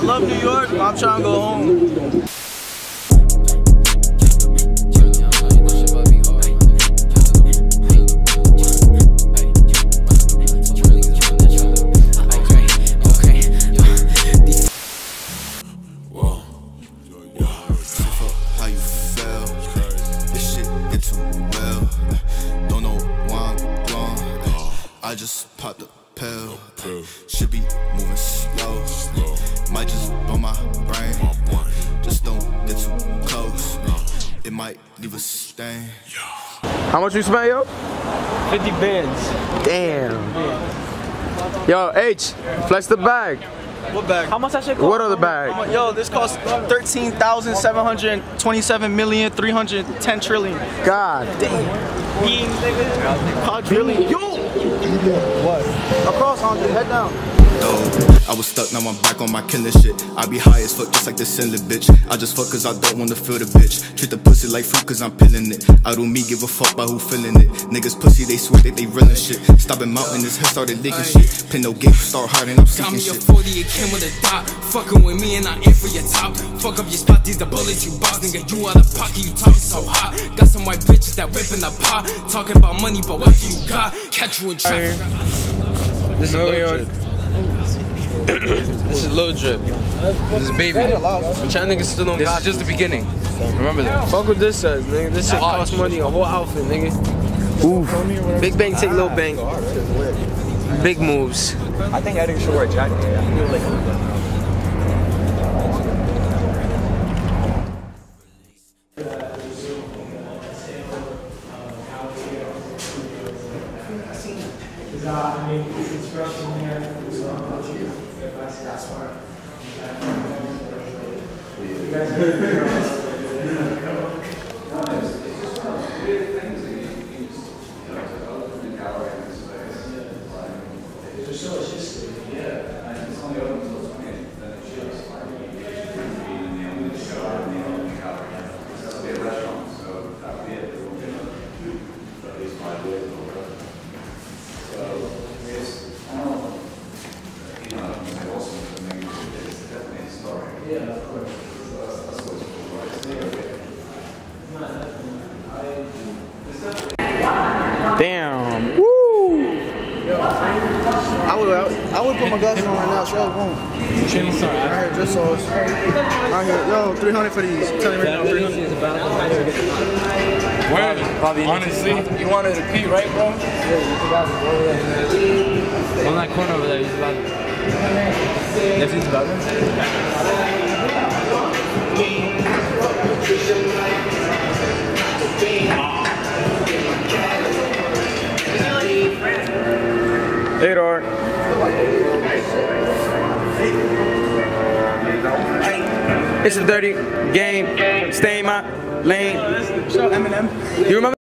I love New York, but I'm trying to go home. how you feel. This shit get too well. Don't know why I'm gone. I just popped a pill. Should be moving slow. Might It might leave a stain. How much you spent, yo? 50 bands. Damn. Yo, H, flex the bag. What bag? How much that shit cost? What other bag? Yo, this costs 13,727 million, 310 trillion. God damn. Quadrillion. Yo! What? Across, Andre, head down. Though I was stuck, now I'm back on my killing shit. I be high as fuck, just like the Sindler bitch. I just fuck cause I don't wanna feel the bitch. Treat the pussy like fruit cause I'm peeling it. I don't me give a fuck by who feeling it. Niggas pussy, they swear that they real shit. Stopping mountain, his head started leaking shit. Pin no gate, start hiding, I'm Got seeking me a shit. 40, it came with a dot. Fucking with me and I aim for your top. Fuck up your spot, these the bullets you box. Nigga, you out of pocket, you talking so hot. Got some white bitches that ripping the pot. Talking about money, but what do you got? Catch you in traffic. This is Lil Drip. This is Lil Drip. This is Baby. But y'all niggas still don't This is just the beginning. Remember that. Fuck what this says, nigga. This shit costs money, a whole outfit, nigga. Oof. Big bang, take little bang. Big moves. I think Eddie should wear a jacket. is uh, I mean, it's expression there, so uh, I'm not sure if I see that smart. You guys are No, it's, just one of those weird things that you, you you know, develop in a gallery in space. Like, it's just so it's just, yeah, and it's only open until 28th. Damn. Woo. I would, I would put my glasses on right now, straight up home. Right here, just so it's right here. Yo, 300 for these. Tell me right now, 300. Word. Honestly, you wanted to pee, right, bro? On that corner over there, he's about Next to Hey, Dart. It's a dirty game. Stay in my lane. You remember?